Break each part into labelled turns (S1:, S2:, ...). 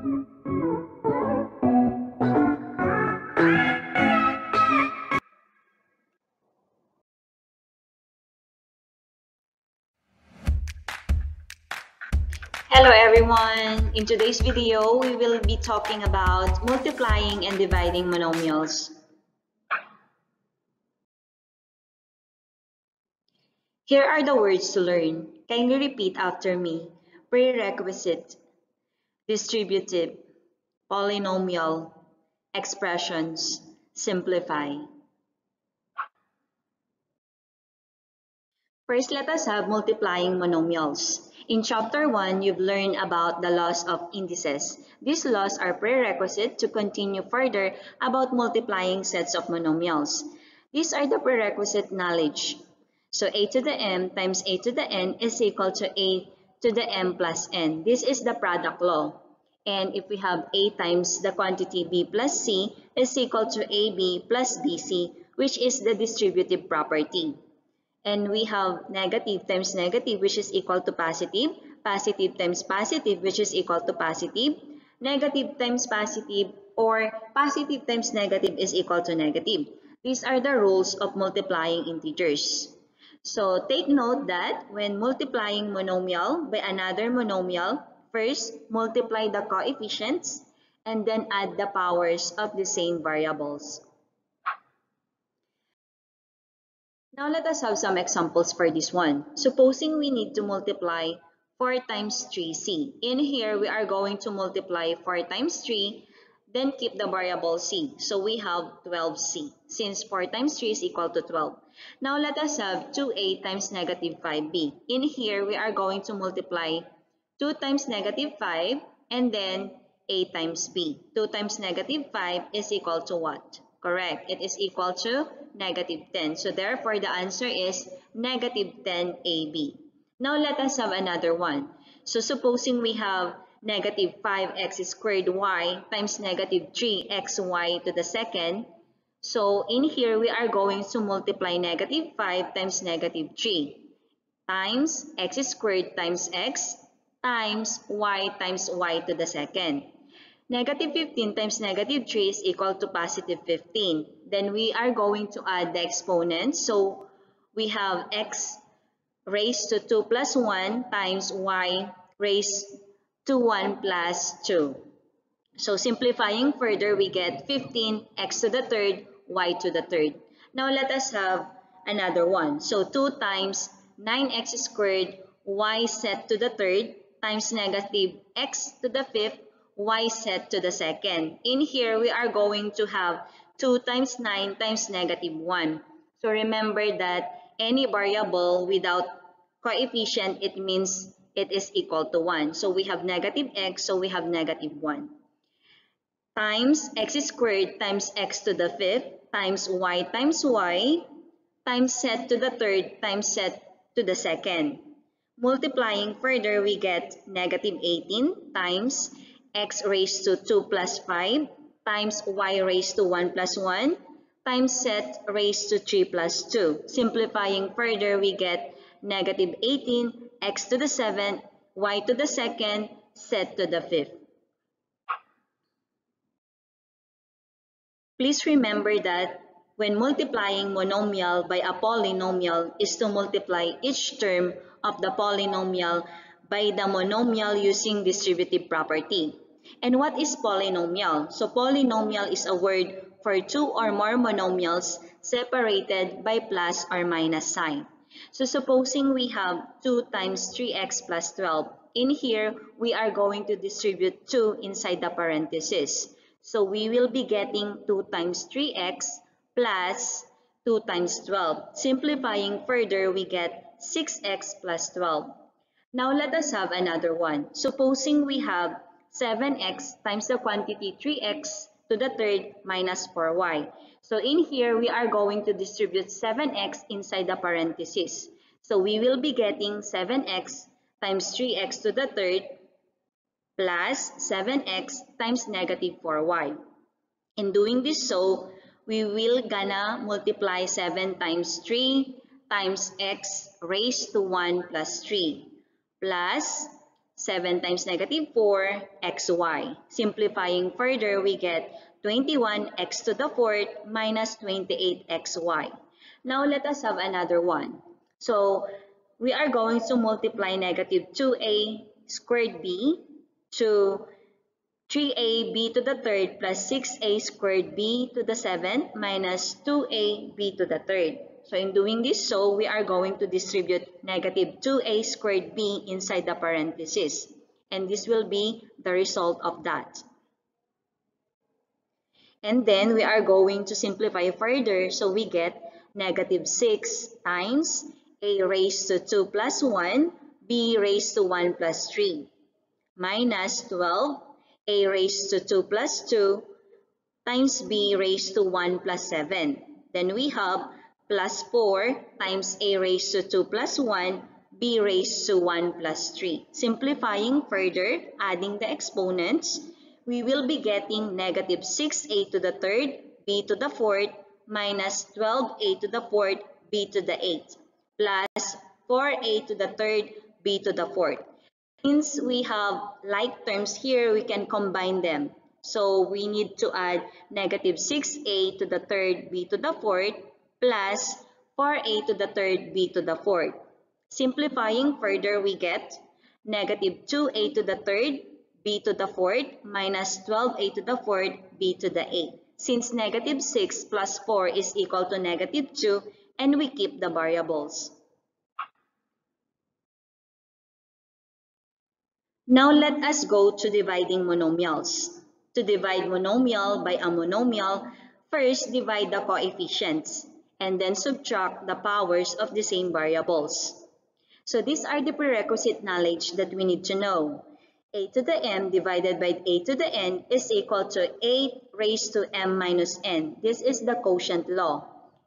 S1: Hello everyone! In today's video, we will be talking about multiplying and dividing monomials. Here are the words to learn. Kindly repeat after me. Prerequisite, distributive, polynomial, expressions, simplify. First, let us have multiplying monomials. In chapter 1, you've learned about the laws of indices. These laws are prerequisite to continue further about multiplying sets of monomials. These are the prerequisite knowledge. So a to the m times a to the n is equal to a to the m plus n. This is the product law. And if we have a times the quantity b plus c is equal to ab plus bc, which is the distributive property and we have negative times negative which is equal to positive, positive times positive which is equal to positive, negative times positive or positive times negative is equal to negative. These are the rules of multiplying integers. So take note that when multiplying monomial by another monomial, first multiply the coefficients and then add the powers of the same variables. Now let us have some examples for this one. Supposing we need to multiply 4 times 3c. In here, we are going to multiply 4 times 3, then keep the variable c. So we have 12c, since 4 times 3 is equal to 12. Now let us have 2a times negative 5b. In here, we are going to multiply 2 times negative 5, and then a times b. 2 times negative 5 is equal to what? Correct. It is equal to negative 10. So therefore, the answer is negative 10ab. Now let us have another one. So supposing we have negative 5x squared y times negative 3xy to the second. So in here, we are going to multiply negative 5 times negative 3 times x squared times x times y times y to the second. Negative 15 times negative 3 is equal to positive 15. Then we are going to add the exponents. So we have x raised to 2 plus 1 times y raised to 1 plus 2. So simplifying further, we get 15 x to the third, y to the third. Now let us have another one. So 2 times 9x squared y set to the third times negative x to the fifth y set to the second. In here, we are going to have 2 times 9 times negative 1. So remember that any variable without coefficient, it means it is equal to 1. So we have negative x, so we have negative 1. Times x squared times x to the fifth times y times y times z to the third times z to the second. Multiplying further, we get negative 18 times x raised to 2 plus 5 times y raised to 1 plus 1 times z raised to 3 plus 2. Simplifying further, we get negative 18, x to the 7th, y to the 2nd, z to the 5th. Please remember that when multiplying monomial by a polynomial is to multiply each term of the polynomial by the monomial using distributive property. And what is polynomial? So polynomial is a word for two or more monomials separated by plus or minus sign. So supposing we have 2 times 3x plus 12. In here, we are going to distribute 2 inside the parenthesis. So we will be getting 2 times 3x plus 2 times 12. Simplifying further, we get 6x plus 12. Now let us have another one. Supposing we have 7x times the quantity 3x to the third minus 4y. So in here, we are going to distribute 7x inside the parenthesis. So we will be getting 7x times 3x to the third plus 7x times negative 4y. In doing this so, we will gonna multiply 7 times 3 times x raised to 1 plus 3 plus 7 times negative 4, xy. Simplifying further, we get 21x to the fourth minus 28xy. Now let us have another one. So we are going to multiply negative 2a squared b to 3a b to the third plus 6a squared b to the seventh minus 2a b to the third. So in doing this so, we are going to distribute negative 2a squared b inside the parenthesis. And this will be the result of that. And then we are going to simplify further. So we get negative 6 times a raised to 2 plus 1, b raised to 1 plus 3, minus 12 a raised to 2 plus 2 times b raised to 1 plus 7. Then we have plus 4 times a raised to 2 plus 1 b raised to 1 plus 3. Simplifying further, adding the exponents, we will be getting negative 6a to the third, b to the fourth, minus 12a to the fourth, b to the eighth, plus 4a to the third, b to the fourth. Since we have like terms here, we can combine them. So we need to add negative 6a to the third b to the fourth plus 4a to the third b to the fourth. Simplifying further, we get negative 2a to the third b to the fourth minus 12a to the fourth b to the eighth. Since negative 6 plus 4 is equal to negative 2 and we keep the variables. Now let us go to dividing monomials. To divide monomial by a monomial, first divide the coefficients and then subtract the powers of the same variables. So these are the prerequisite knowledge that we need to know. a to the m divided by a to the n is equal to 8 raised to m minus n. This is the quotient law.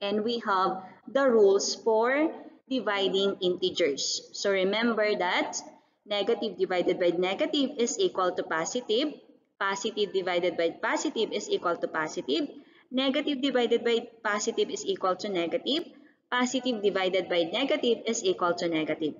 S1: And we have the rules for dividing integers. So remember that Negative divided by negative is equal to positive. Positive divided by positive is equal to positive. Negative divided by positive is equal to negative. Positive divided by negative is equal to negative.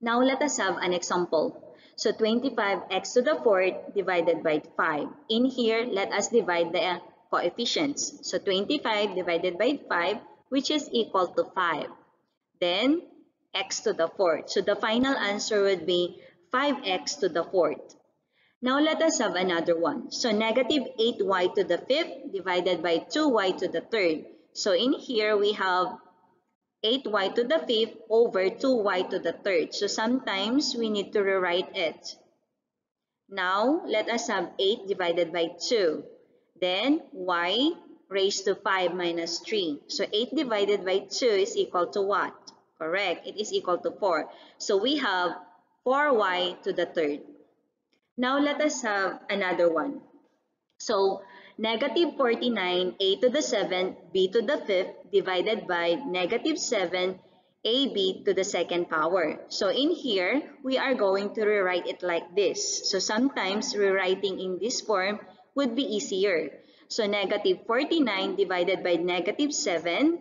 S1: Now let us have an example. So 25x to the fourth divided by 5. In here, let us divide the coefficients. So 25 divided by 5, which is equal to 5. Then x to the fourth. So the final answer would be 5x to the fourth. Now let us have another one. So negative 8y to the fifth divided by 2y to the third. So in here we have 8y to the fifth over 2y to the third. So sometimes we need to rewrite it. Now let us have 8 divided by 2. Then y raised to 5 minus 3. So 8 divided by 2 is equal to what? Correct. It is equal to 4. So we have 4y to the third. Now let us have another one. So negative 49 a to the 7th b to the 5th divided by negative 7 ab to the second power. So in here, we are going to rewrite it like this. So sometimes rewriting in this form would be easier. So negative 49 divided by negative 7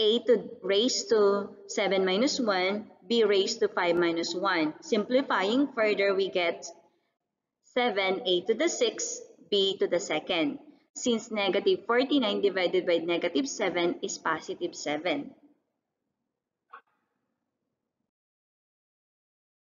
S1: a to raised to 7 minus 1, b raised to 5 minus 1. Simplifying further, we get 7a to the 6, b to the second. Since negative 49 divided by negative 7 is positive 7.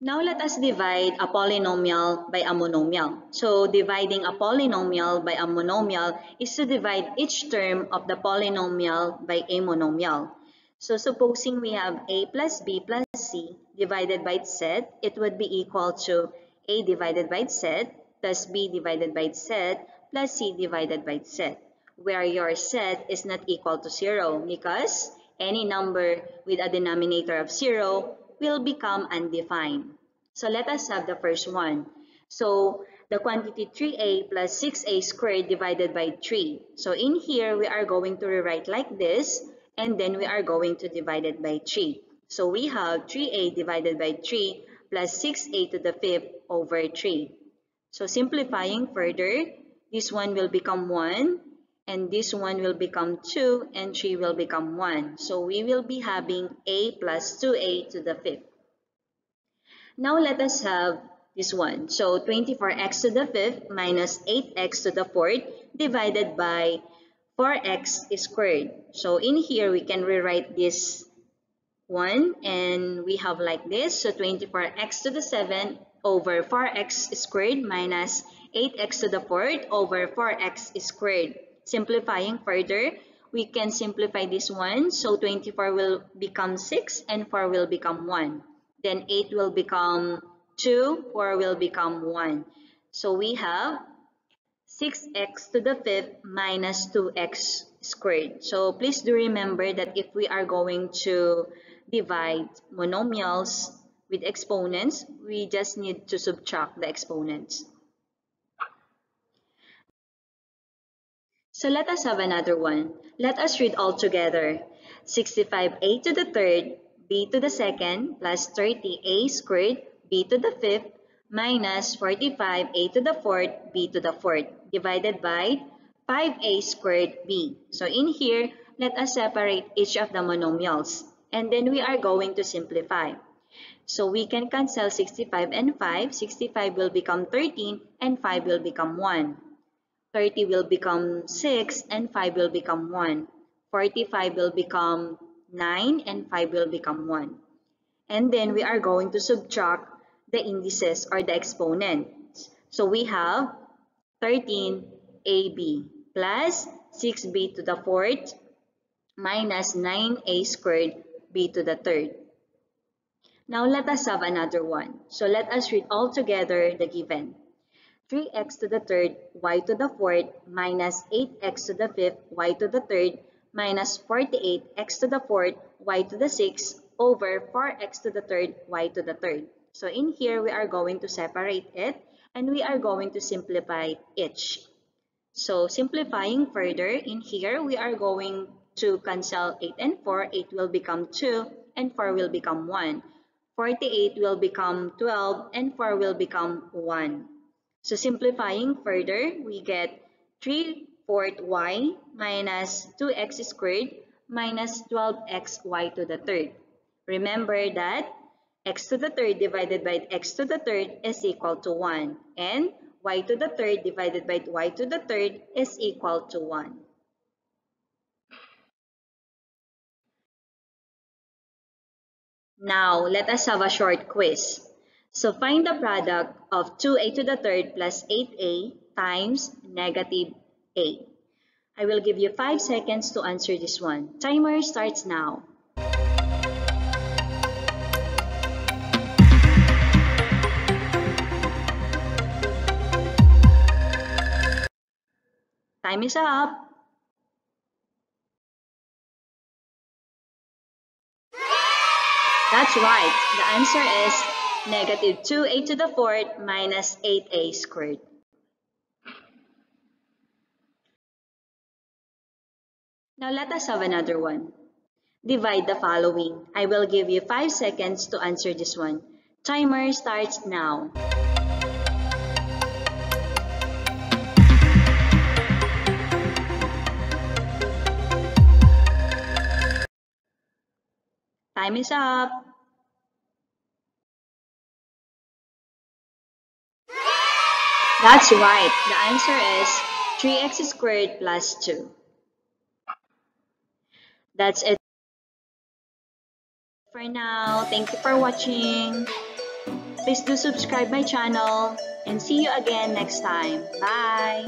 S1: Now let us divide a polynomial by a monomial. So dividing a polynomial by a monomial is to divide each term of the polynomial by a monomial. So supposing we have a plus b plus c divided by set, it would be equal to a divided by set plus b divided by set plus c divided by set, where your set is not equal to 0 because any number with a denominator of 0 will become undefined. So let us have the first one. So the quantity 3a plus 6a squared divided by 3. So in here, we are going to rewrite like this, and then we are going to divide it by 3. So we have 3a divided by 3 plus 6a to the fifth over 3. So simplifying further, this one will become 1, and this one will become 2, and 3 will become 1. So we will be having a plus 2a to the fifth. Now let us have this one. So 24x to the fifth minus 8x to the fourth divided by 4x squared. So in here, we can rewrite this one and we have like this. So 24x to the 7 over 4x squared minus 8x to the fourth over 4x squared. Simplifying further, we can simplify this one. So 24 will become 6 and 4 will become 1. Then 8 will become 2, 4 will become 1. So we have 6x to the fifth minus 2x squared. So please do remember that if we are going to divide monomials with exponents, we just need to subtract the exponents. So let us have another one. Let us read all together. 65a to the third, b to the second, plus 30a squared, b to the fifth, minus 45a to the fourth, b to the fourth, divided by 5a squared b. So in here, let us separate each of the monomials. And then we are going to simplify. So we can cancel 65 and 5. 65 will become 13 and 5 will become 1. 30 will become 6 and 5 will become 1. 45 will become 9 and 5 will become 1. And then we are going to subtract the indices or the exponents. So we have 13ab plus 6b to the fourth minus 9a squared b to the third. Now let us have another one. So let us read all together the given. 3x to the third, y to the fourth, minus 8x to the fifth, y to the third, minus 48x to the fourth, y to the sixth, over 4x to the third, y to the third. So in here, we are going to separate it, and we are going to simplify each. So simplifying further, in here, we are going to cancel 8 and 4. 8 will become 2, and 4 will become 1. 48 will become 12, and 4 will become 1. So simplifying further, we get 3 fourth y minus 2x squared minus 12xy to the third. Remember that x to the third divided by x to the third is equal to 1 and y to the third divided by y to the third is equal to 1. Now, let us have a short quiz. So find the product of 2a to the third plus 8a times negative a. I will give you 5 seconds to answer this one. Timer starts now. Time is up. That's right. The answer is negative 2a to the fourth minus 8a squared. Now let us have another one. Divide the following. I will give you 5 seconds to answer this one. Timer starts now. Time is up. That's right. The answer is 3x squared plus 2. That's it for now. Thank you for watching. Please do subscribe my channel and see you again next time. Bye!